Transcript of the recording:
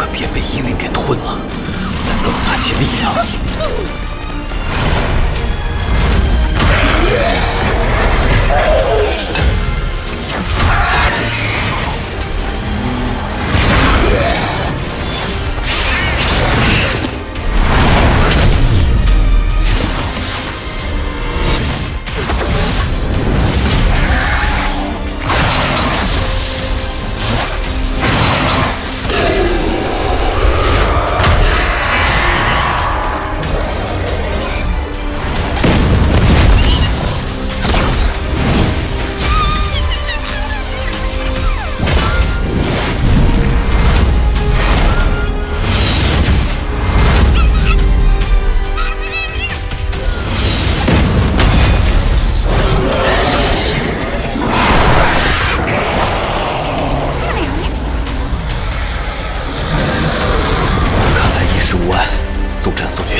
可别被阴灵给吞了，看来一事无碍，速战速决，